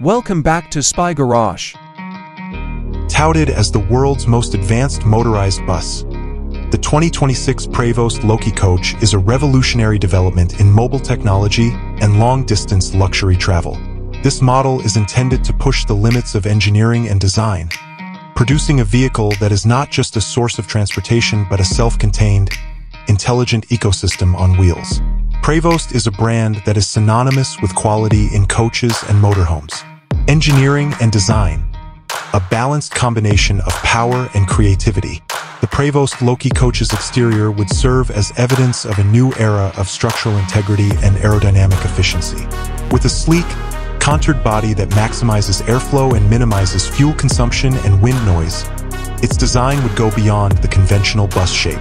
Welcome back to Spy Garage. Touted as the world's most advanced motorized bus, the 2026 Prevost Loki Coach is a revolutionary development in mobile technology and long-distance luxury travel. This model is intended to push the limits of engineering and design, producing a vehicle that is not just a source of transportation but a self-contained, intelligent ecosystem on wheels. Prevost is a brand that is synonymous with quality in coaches and motorhomes. Engineering and design, a balanced combination of power and creativity. The Prevost Loki coach's exterior would serve as evidence of a new era of structural integrity and aerodynamic efficiency. With a sleek, contoured body that maximizes airflow and minimizes fuel consumption and wind noise, its design would go beyond the conventional bus shape.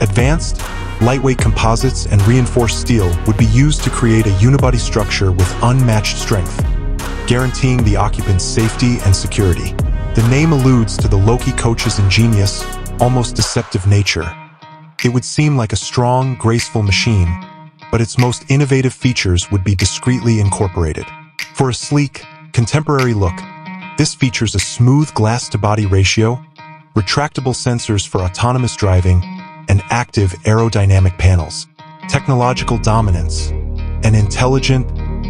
Advanced, lightweight composites and reinforced steel would be used to create a unibody structure with unmatched strength, guaranteeing the occupant's safety and security. The name alludes to the Loki coach's ingenious, almost deceptive nature. It would seem like a strong, graceful machine, but its most innovative features would be discreetly incorporated. For a sleek, contemporary look, this features a smooth glass-to-body ratio, retractable sensors for autonomous driving, and active aerodynamic panels, technological dominance, an intelligent,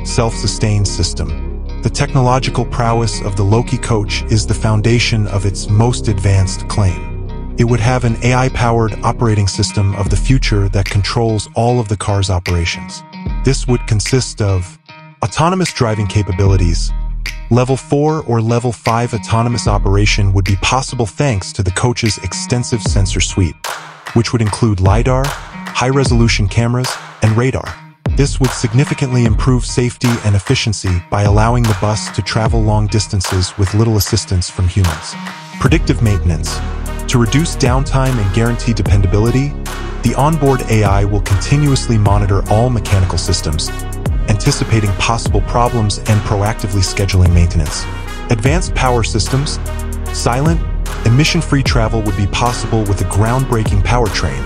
self-sustained system. The technological prowess of the Loki coach is the foundation of its most advanced claim. It would have an AI-powered operating system of the future that controls all of the car's operations. This would consist of autonomous driving capabilities. Level 4 or Level 5 autonomous operation would be possible thanks to the coach's extensive sensor suite which would include LiDAR, high-resolution cameras, and radar. This would significantly improve safety and efficiency by allowing the bus to travel long distances with little assistance from humans. Predictive maintenance. To reduce downtime and guarantee dependability, the onboard AI will continuously monitor all mechanical systems, anticipating possible problems and proactively scheduling maintenance. Advanced power systems, silent, Emission-free travel would be possible with a groundbreaking powertrain,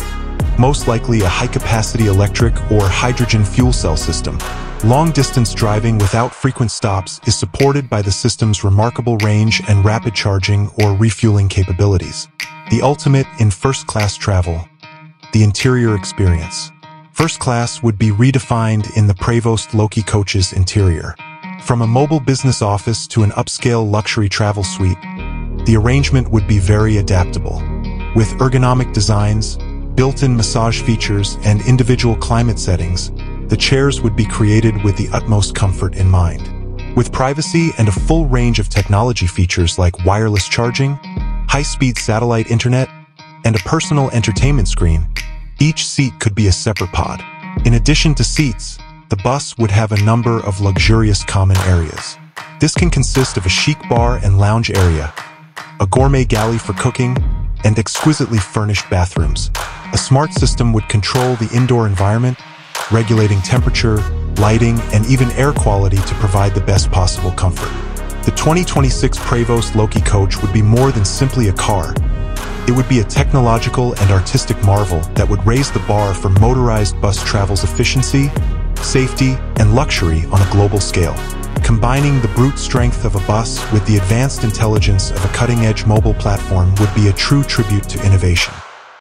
most likely a high-capacity electric or hydrogen fuel cell system. Long-distance driving without frequent stops is supported by the system's remarkable range and rapid charging or refueling capabilities. The ultimate in first-class travel, the interior experience. First class would be redefined in the Prevost Loki coach's interior. From a mobile business office to an upscale luxury travel suite, the arrangement would be very adaptable. With ergonomic designs, built-in massage features, and individual climate settings, the chairs would be created with the utmost comfort in mind. With privacy and a full range of technology features like wireless charging, high-speed satellite internet, and a personal entertainment screen, each seat could be a separate pod. In addition to seats, the bus would have a number of luxurious common areas. This can consist of a chic bar and lounge area, a gourmet galley for cooking, and exquisitely furnished bathrooms. A smart system would control the indoor environment, regulating temperature, lighting, and even air quality to provide the best possible comfort. The 2026 Prevost Loki coach would be more than simply a car. It would be a technological and artistic marvel that would raise the bar for motorized bus travel's efficiency, safety, and luxury on a global scale. Combining the brute strength of a bus with the advanced intelligence of a cutting-edge mobile platform would be a true tribute to innovation.